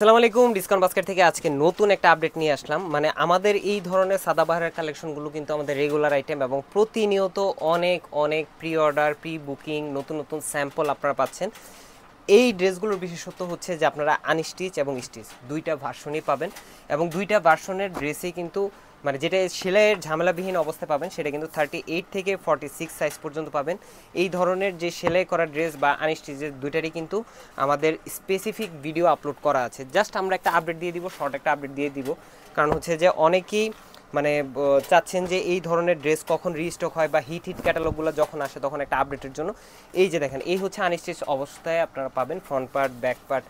আসসালামু আলাইকুম, discount basket থেকে আজকে নতুন একটা আপডেট নিয়ে আসলাম। মানে আমাদের এই ধরনের সাদাবাহারের কালেকশনগুলো কিন্তু আমাদের রেগুলার আইটেম এবং প্রতিনিয়ত অনেক অনেক প্রি অর্ডার প্রি বুকিং নতুন নতুন স্যাম্পল আপনারা পাচ্ছেন। এই ড্রেসগুলোর বিশেষত্ব হচ্ছে যে আপনারা আনস্টিচ এবং স্টিচ দুইটা ভার্সনই পাবেন এবং দুইটা ভার্সনের ড্রেসেই কিন্তু মানে যেটা সেলাইয়ের ঝামেলাবিহীন অবস্থায় পাবেন, সেটা কিন্তু থার্টি এইট থেকে ফর্টি সিক্স সাইজ পর্যন্ত পাবেন। এই ধরনের যে সেলাই করা ড্রেস বা আনস্টিচের দুইটারই কিন্তু আমাদের স্পেসিফিক ভিডিও আপলোড করা আছে। জাস্ট আমরা একটা আপডেট দিয়ে দিব শর্ট একটা আপডেট দিয়ে দিব। কারণ হচ্ছে যে অনেকেই মানে চাচ্ছেন যে এই ধরনের ড্রেস কখন রিস্টক হয় বা হিট হিট ক্যাটালগুলো যখন আসে তখন একটা আপডেটের জন্য। এই যে দেখেন, এই হচ্ছে আনস্টিচ অবস্থায় আপনারা পাবেন ফ্রন্ট পার্ট ব্যাক পার্ট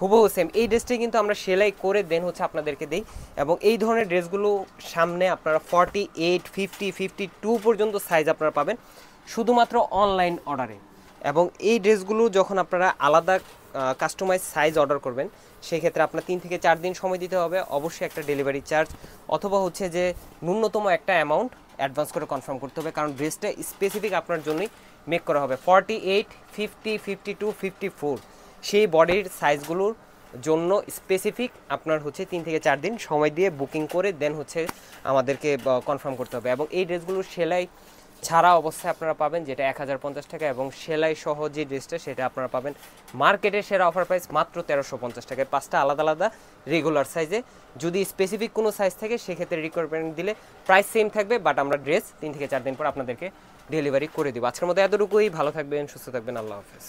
হুবহু সেম এই ড্রেসটাই কিন্তু আমরা সেলাই করে দেন হচ্ছে আপনাদেরকে দেই। এবং এই ধরনের ড্রেসগুলো সামনে আপনারা forty eight fifty fifty two পর্যন্ত সাইজ আপনারা পাবেন শুধুমাত্র অনলাইন অর্ডারে এবং এই ড্রেসগুলো যখন আপনারা আলাদা কাস্টমাইজ সাইজ অর্ডার করবেন, সেক্ষেত্রে আপনার তিন থেকে চার দিন সময় দিতে হবে। অবশ্যই একটা ডেলিভারি চার্জ অথবা হচ্ছে যে ন্যূনতম একটা অ্যামাউন্ট অ্যাডভান্স করে কনফার্ম করতে হবে। কারণ ড্রেসটা স্পেসিফিক আপনার জন্যই মেক করা হবে। Forty eight fifty fifty two fifty four সেই বডির সাইজগুলোর জন্য স্পেসিফিক আপনার হচ্ছে তিন থেকে চার দিন সময় দিয়ে বুকিং করে দেন হচ্ছে আমাদেরকে কনফার্ম করতে হবে। এবং এই ড্রেসগুলোর সেলাই ছাড়া অবস্থায় আপনারা পাবেন যেটা এক হাজার পঞ্চাশ টাকা এবং সেলাই সহ যে ড্রেসটা সেটা আপনারা পাবেন মার্কেটের সেরা অফার প্রাইস মাত্র তেরোশো পঞ্চাশ টাকায় পাঁচটা আলাদা আলাদা রেগুলার সাইজে যদি স্পেসিফিক কোনো সাইজ থাকে সেক্ষেত্রে রিকোয়ারমেন্ট দিলে প্রাইস সেম থাকবে বাট আমরা ড্রেস তিন থেকে চার দিন পর আপনাদেরকে ডেলিভারি করে দিব। আজকের মধ্যে এতটুকুই। ভালো থাকবেন, সুস্থ থাকবেন। আল্লাহ হাফেজ।